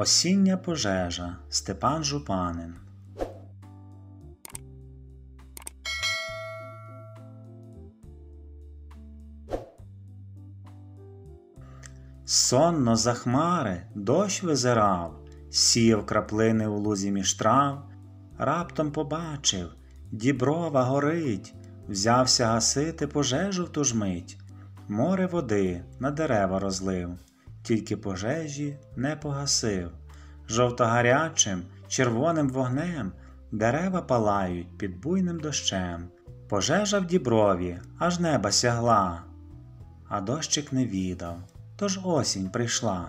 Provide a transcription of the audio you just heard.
Осіння пожежа Степан Жупанин. Сонно за хмари дощ визирав, сіяв краплини у лузі між трав, раптом побачив, діброва горить, взявся гасити пожежу в ту ж мить. Море води на дерева розлив, тільки пожежі не погасив. Жовтогарячим, червоним вогнем дерева палають під буйним дощем. Пожежа в діброві аж неба сягла, а дощик не відав, тож осінь прийшла.